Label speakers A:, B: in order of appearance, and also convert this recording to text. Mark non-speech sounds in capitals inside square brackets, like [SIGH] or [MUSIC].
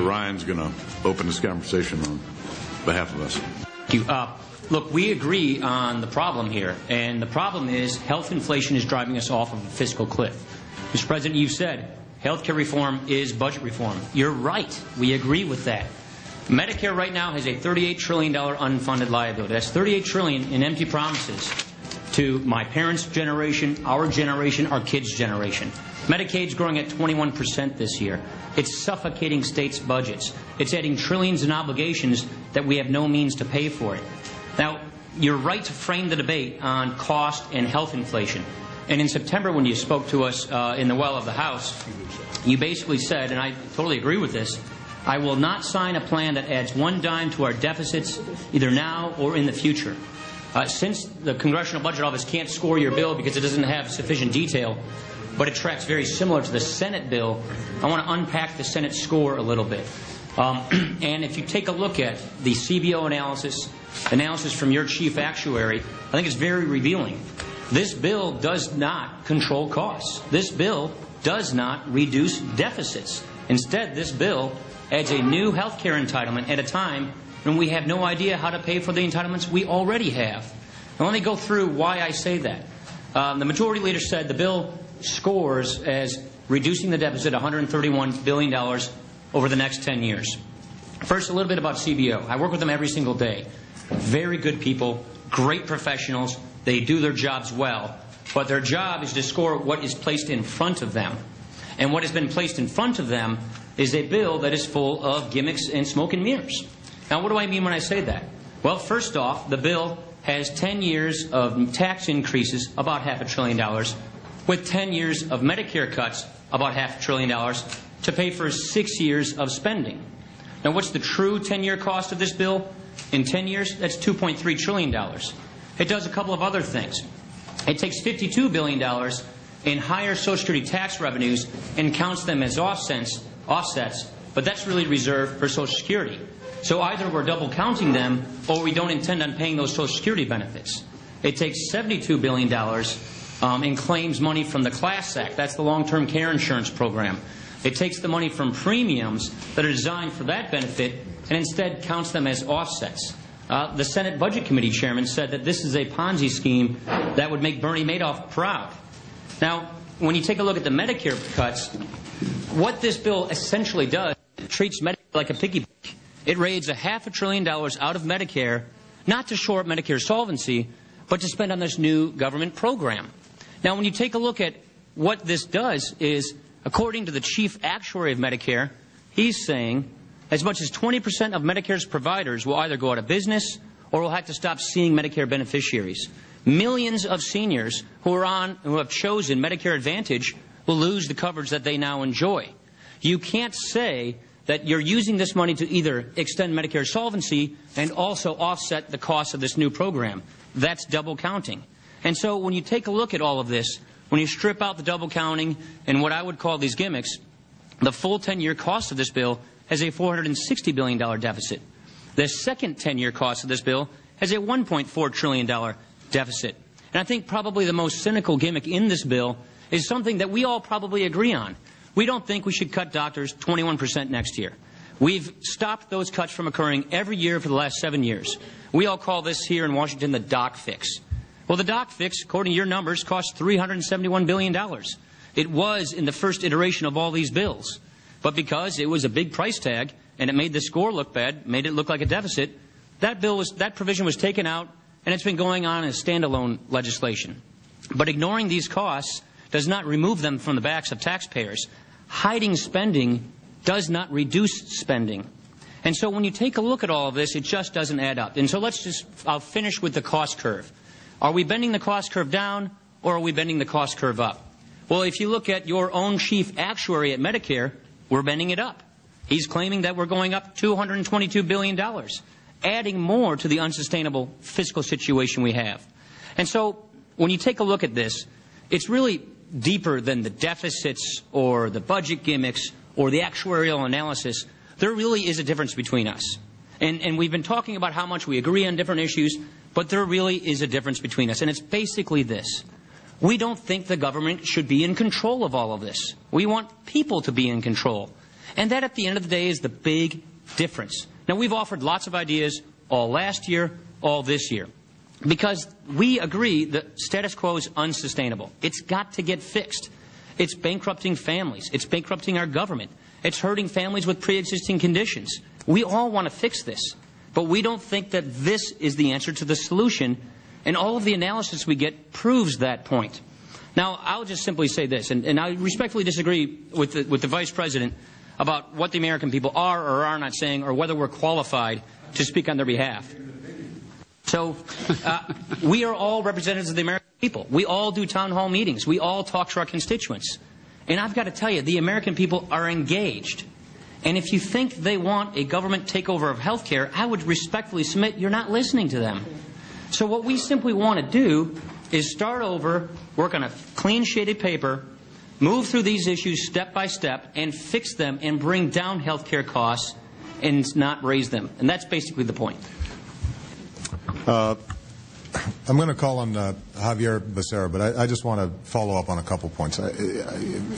A: Senator Ryan's going to open this conversation on behalf of us.
B: Thank you. Uh, look, we agree on the problem here, and the problem is health inflation is driving us off of a fiscal cliff. Mr. President, you've said health care reform is budget reform. You're right. We agree with that. Medicare right now has a $38 trillion unfunded liability. That's 38 trillion in empty promises to my parents' generation, our generation, our kids' generation. Medicaid's growing at 21% this year. It's suffocating states' budgets. It's adding trillions in obligations that we have no means to pay for it. Now, you're right to frame the debate on cost and health inflation. And in September, when you spoke to us uh, in the well of the House, you basically said, and I totally agree with this, I will not sign a plan that adds one dime to our deficits either now or in the future. Uh, since the Congressional Budget Office can't score your bill because it doesn't have sufficient detail, but it tracks very similar to the Senate bill, I want to unpack the Senate score a little bit. Um, [CLEARS THROAT] and if you take a look at the CBO analysis, analysis from your chief actuary, I think it's very revealing. This bill does not control costs. This bill does not reduce deficits. Instead, this bill adds a new health care entitlement at a time when we have no idea how to pay for the entitlements we already have. Now, let me go through why I say that. Um, the majority leader said the bill scores as reducing the deficit $131 billion over the next 10 years. First, a little bit about CBO. I work with them every single day. Very good people, great professionals. They do their jobs well. But their job is to score what is placed in front of them. And what has been placed in front of them is a bill that is full of gimmicks and smoke and mirrors. Now, what do I mean when I say that? Well, first off, the bill has 10 years of tax increases, about half a trillion dollars, with 10 years of Medicare cuts, about half a trillion dollars, to pay for six years of spending. Now, what's the true 10 year cost of this bill? In 10 years, that's $2.3 trillion. It does a couple of other things. It takes $52 billion in higher Social Security tax revenues and counts them as offsets, offsets, but that's really reserved for Social Security. So either we're double counting them or we don't intend on paying those Social Security benefits. It takes $72 billion um, and claims money from the Class Act. That's the long term care insurance program. It takes the money from premiums that are designed for that benefit and instead counts them as offsets. Uh, the Senate Budget Committee chairman said that this is a Ponzi scheme that would make Bernie Madoff proud. Now, when you take a look at the Medicare cuts, what this bill essentially does treats Medicare like a piggy bank. It raids a half a trillion dollars out of Medicare, not to shore up Medicare solvency, but to spend on this new government program. Now, when you take a look at what this does is, according to the chief actuary of Medicare, he's saying as much as 20% of Medicare's providers will either go out of business or will have to stop seeing Medicare beneficiaries. Millions of seniors who are on who have chosen Medicare Advantage will lose the coverage that they now enjoy. You can't say that you're using this money to either extend Medicare solvency and also offset the cost of this new program. That's double counting. And so when you take a look at all of this, when you strip out the double counting and what I would call these gimmicks, the full 10 year cost of this bill has a $460 billion deficit. The second 10 year cost of this bill has a $1.4 trillion deficit. And I think probably the most cynical gimmick in this bill is something that we all probably agree on. We don't think we should cut doctors 21% next year. We've stopped those cuts from occurring every year for the last seven years. We all call this here in Washington the doc fix. Well, the doc fix, according to your numbers, cost $371 billion. It was in the first iteration of all these bills. But because it was a big price tag and it made the score look bad, made it look like a deficit, that bill was, that provision was taken out and it's been going on as standalone legislation. But ignoring these costs does not remove them from the backs of taxpayers. Hiding spending does not reduce spending. And so when you take a look at all of this, it just doesn't add up. And so let's just, I'll finish with the cost curve. Are we bending the cost curve down or are we bending the cost curve up? Well, if you look at your own chief actuary at Medicare, we're bending it up. He's claiming that we're going up $222 billion, adding more to the unsustainable fiscal situation we have. And so when you take a look at this, it's really deeper than the deficits or the budget gimmicks or the actuarial analysis. There really is a difference between us. And, and we've been talking about how much we agree on different issues, but there really is a difference between us. And it's basically this. We don't think the government should be in control of all of this. We want people to be in control. And that, at the end of the day, is the big difference. Now, we've offered lots of ideas all last year, all this year. Because we agree that status quo is unsustainable. It's got to get fixed. It's bankrupting families. It's bankrupting our government. It's hurting families with pre-existing conditions. We all want to fix this. But we don't think that this is the answer to the solution. And all of the analysis we get proves that point. Now, I'll just simply say this, and, and I respectfully disagree with the, with the Vice President about what the American people are or are not saying or whether we're qualified to speak on their behalf. So, uh, we are all representatives of the American people. We all do town hall meetings. We all talk to our constituents. And I've got to tell you, the American people are engaged. And if you think they want a government takeover of health care, I would respectfully submit you're not listening to them. So, what we simply want to do is start over, work on a clean shaded paper, move through these issues step by step, and fix them and bring down health care costs and not raise them. And that's basically the point.
C: I'm going to call on uh, Xavier Becerra, but I, I just want to follow up on a couple points. I, I,